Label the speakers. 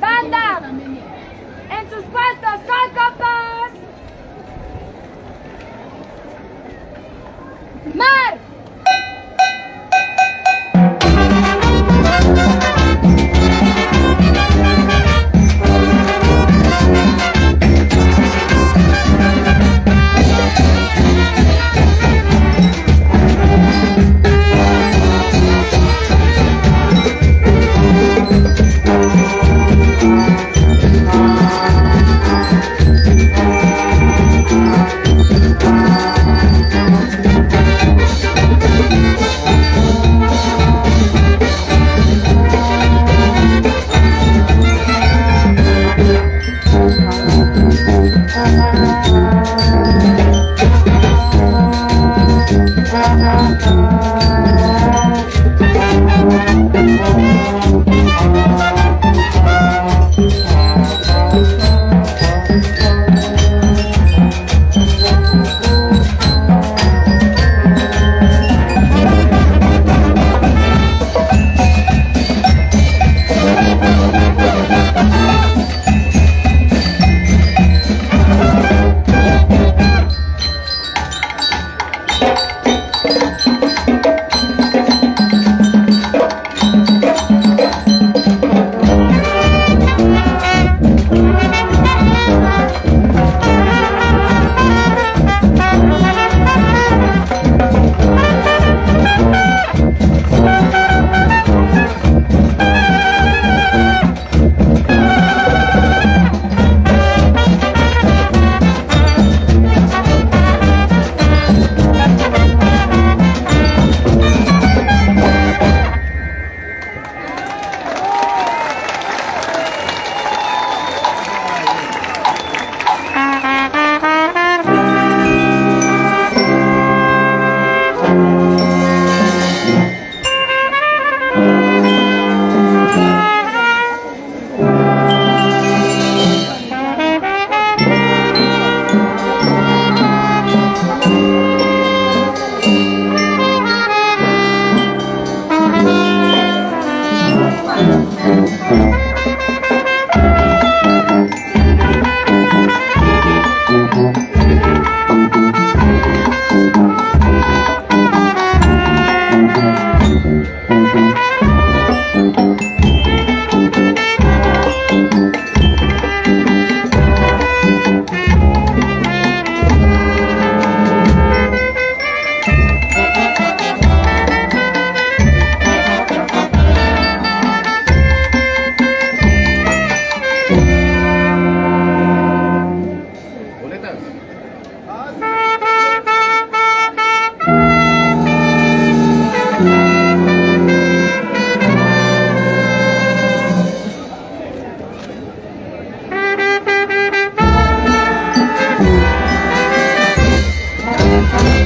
Speaker 1: ¡Banda!
Speaker 2: ¡En sus puestos! ¡Con Thank you.
Speaker 3: Thank you. Thank you.